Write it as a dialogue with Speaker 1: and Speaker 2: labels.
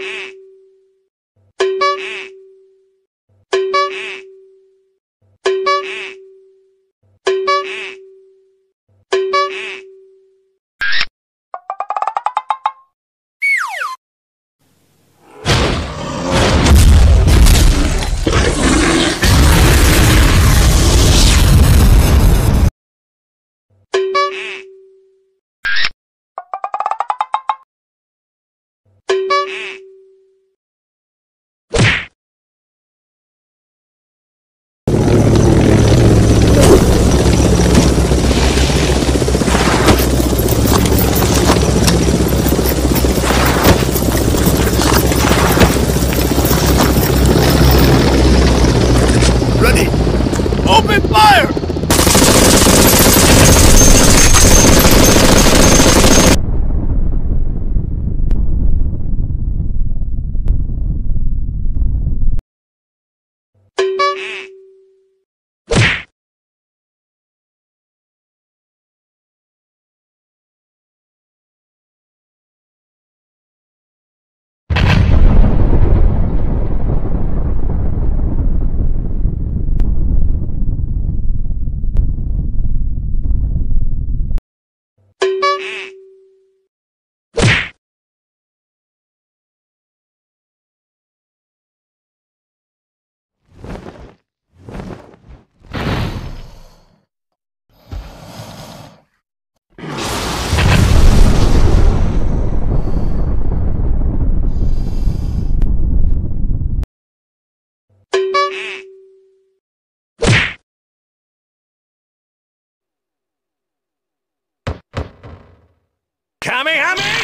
Speaker 1: Ready! 嗯 Kamehameha!